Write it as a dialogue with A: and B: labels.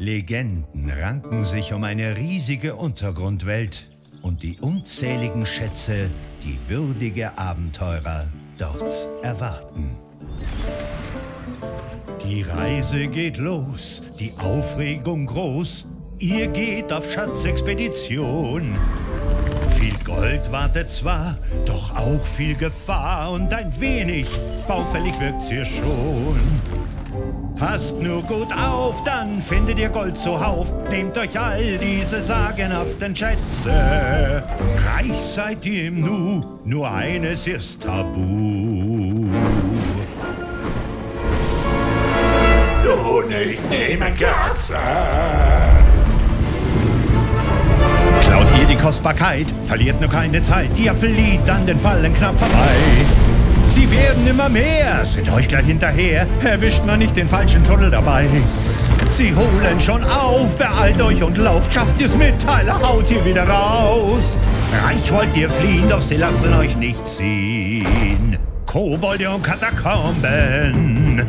A: Legenden ranken sich um eine riesige Untergrundwelt und die unzähligen Schätze, die würdige Abenteurer dort erwarten. Die Reise geht los, die Aufregung groß. Ihr geht auf Schatzexpedition. Viel Gold wartet zwar, doch auch viel Gefahr und ein wenig baufällig wirkt's hier schon. Passt nur gut auf, dann findet ihr Gold zuhauf. Nehmt euch all diese sagenhaften Schätze. Reich seid ihr im Nu, nur eines ist tabu.
B: Du nicht nehmen Kerze.
A: Kostbarkeit, verliert nur keine Zeit. Ihr flieht an den Fallen knapp vorbei. Sie werden immer mehr, sind euch gleich hinterher. Erwischt man nicht den falschen Tunnel dabei. Sie holen schon auf, beeilt euch und lauft. Schafft ihr's mit, Teile haut ihr wieder raus. Reich wollt ihr fliehen, doch sie lassen euch nicht ziehen.
B: Kobolde und Katakomben.